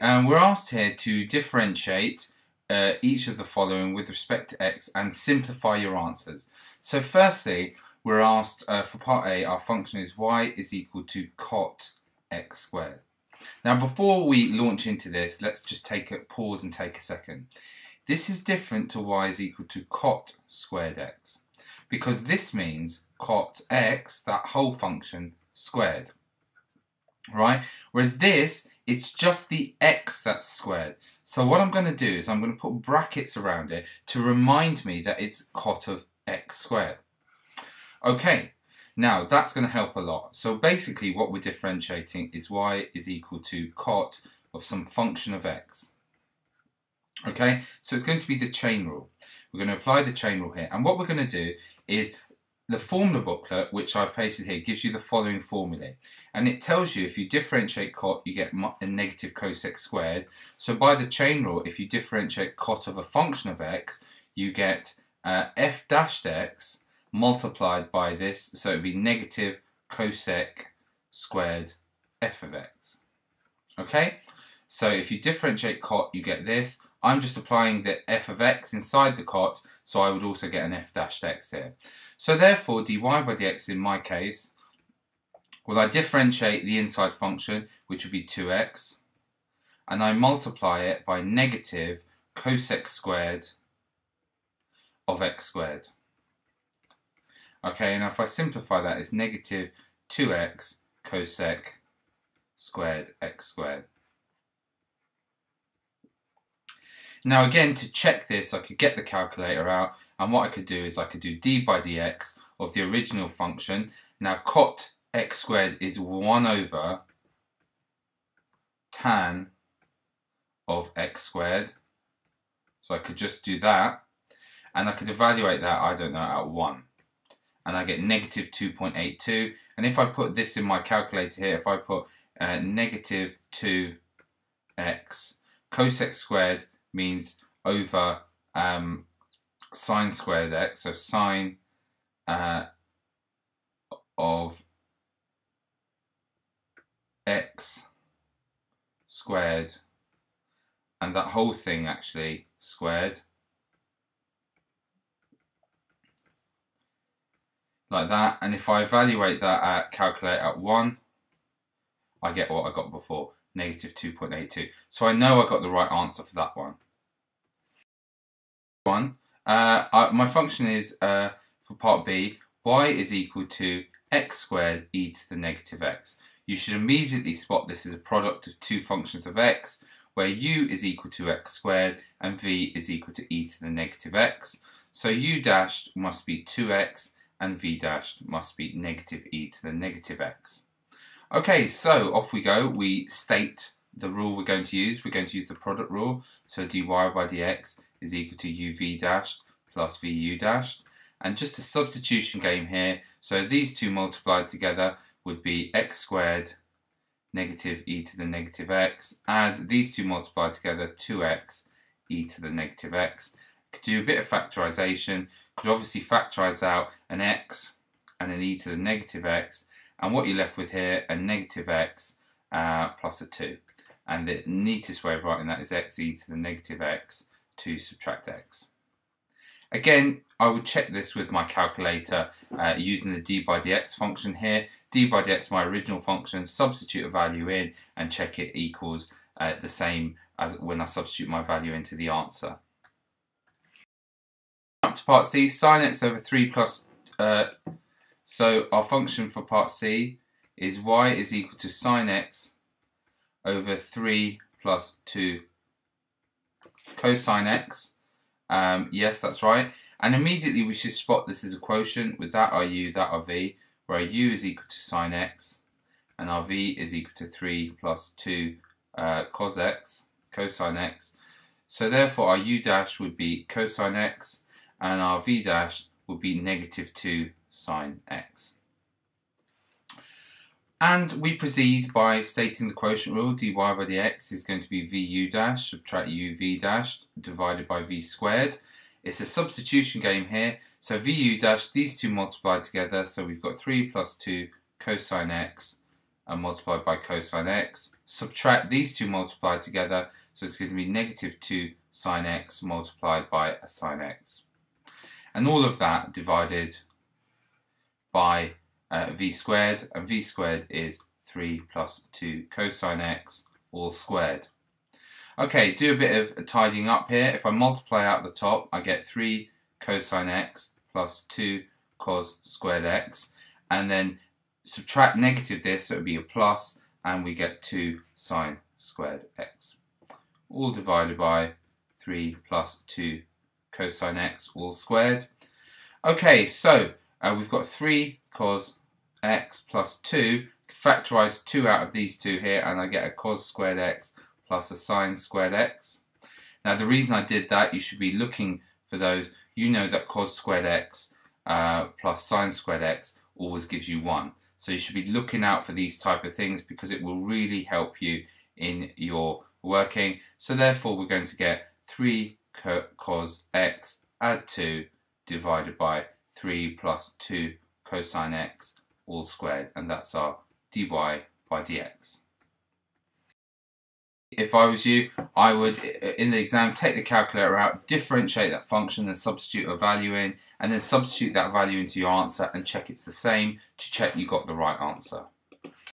And we're asked here to differentiate uh, each of the following with respect to x and simplify your answers. So firstly, we're asked uh, for part A, our function is y is equal to cot x squared. Now before we launch into this, let's just take a pause and take a second. This is different to y is equal to cot squared x because this means cot x, that whole function, squared. Right? Whereas this, it's just the x that's squared. So what I'm going to do is I'm going to put brackets around it to remind me that it's cot of x squared. Okay, now that's going to help a lot. So basically what we're differentiating is y is equal to cot of some function of x. Okay, so it's going to be the chain rule. We're going to apply the chain rule here. And what we're going to do is the formula booklet, which I've pasted here, gives you the following formulae. And it tells you if you differentiate cot, you get a negative cosec squared. So by the chain rule, if you differentiate cot of a function of x, you get uh, f dashed x multiplied by this. So it would be negative cosec squared f of x. Okay? So if you differentiate cot, you get this. I'm just applying the f of x inside the cot, so I would also get an f dashed x here. So therefore, dy by dx in my case, well, I differentiate the inside function, which would be 2x, and I multiply it by negative cosec squared of x squared. Okay, and if I simplify that, it's negative 2x cosec squared x squared. Now again, to check this, I could get the calculator out, and what I could do is I could do d by dx of the original function. Now cot x squared is 1 over tan of x squared. So I could just do that, and I could evaluate that, I don't know, at 1. And I get negative 2.82. And if I put this in my calculator here, if I put uh, negative 2x cosec squared means over um, sine squared x, so sine uh, of x squared and that whole thing actually squared like that. And if I evaluate that at calculate at 1 I get what I got before negative 2.82 so I know I got the right answer for that one one. Uh, I, my function is, uh, for part B, y is equal to x squared e to the negative x. You should immediately spot this as a product of two functions of x, where u is equal to x squared and v is equal to e to the negative x. So u dashed must be 2x and v dashed must be negative e to the negative x. Okay, so off we go. We state the rule we're going to use. We're going to use the product rule. So dy by dx is equal to uv dashed plus vu dashed. And just a substitution game here, so these two multiplied together would be x squared negative e to the negative x, and these two multiplied together 2x e to the negative x. Could do a bit of factorization, could obviously factorize out an x and an e to the negative x, and what you're left with here, a negative x uh, plus a 2. And the neatest way of writing that is x e to the negative x to subtract x. Again, I would check this with my calculator uh, using the d by dx function here. d by dx, my original function, substitute a value in and check it equals uh, the same as when I substitute my value into the answer. Up to part C, sine x over 3 plus, uh, so our function for part C is y is equal to sine x over 3 plus 2 cosine x. Um, yes, that's right. And immediately we should spot this as a quotient with that our u, that our v, where our u is equal to sine x and our v is equal to 3 plus 2 uh, cos x, cosine x. So therefore our u dash would be cosine x and our v dash would be negative 2 sine x. And we proceed by stating the quotient rule, dy by dx is going to be vu dash, subtract uv dash, divided by v squared. It's a substitution game here, so vu dash, these two multiplied together, so we've got 3 plus 2 cosine x and multiplied by cosine x. Subtract these two multiplied together, so it's going to be negative 2 sine x multiplied by a sine x. And all of that divided by uh, v squared, and v squared is 3 plus 2 cosine x all squared. Okay, do a bit of tidying up here. If I multiply out the top, I get 3 cosine x plus 2 cos squared x. And then subtract negative this, so it would be a plus, and we get 2 sine squared x. All divided by 3 plus 2 cosine x all squared. Okay, so uh, we've got 3 cos x plus 2. Factorise 2 out of these two here, and I get a cos squared x plus a sine squared x. Now the reason I did that, you should be looking for those. You know that cos squared x uh, plus sine squared x always gives you 1. So you should be looking out for these type of things because it will really help you in your working. So therefore we're going to get 3 cos x add 2 divided by 3 plus 2 cosine x all squared and that's our dy by dx. If I was you, I would, uh, in the exam, take the calculator out, differentiate that function and substitute a value in, and then substitute that value into your answer and check it's the same to check you got the right answer.